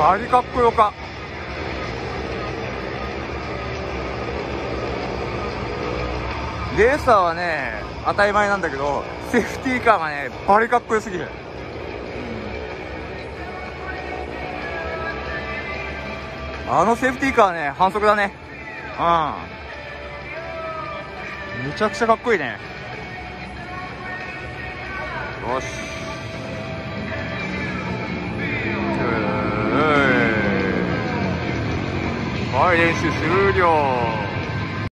バリかっこよか。レーサーはね当たり前なんだけどセーフティーカーがねバリかっこよすぎる。あのセーフティーカーはね反則だね。うん。めちゃくちゃかっこいいね。よし。はい練習終了。